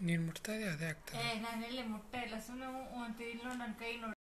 ನೀನು ಮುಟ್ತಾ ಇದೆಯಾ ಅದೇ ಆಗ್ತದೆ ನಾನು ಎಲ್ಲಿ ಮುಟ್ಟ ಇಲ್ಲ. ಸುಮ್ಮನೆ ಅಂತ ಇಲ್ಲಿ ನನ್ನ ಕೈ ನೋಡಿ